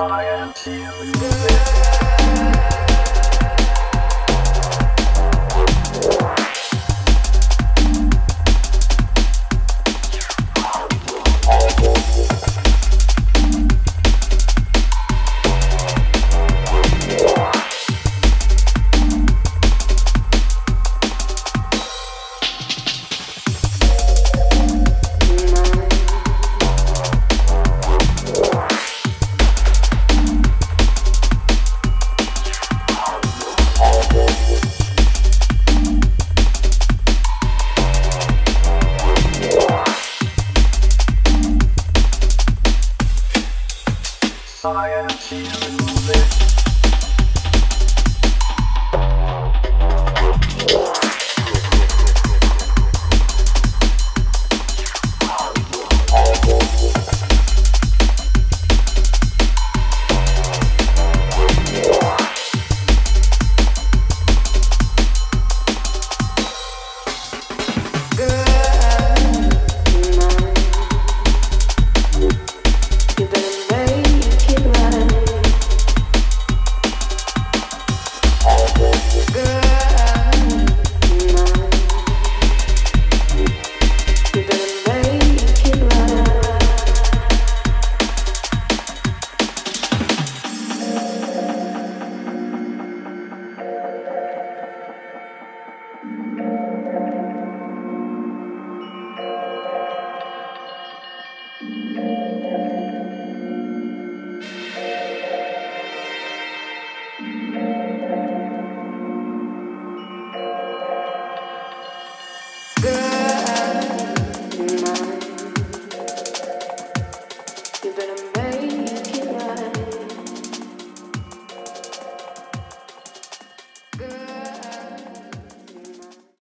music. Science music. Science music.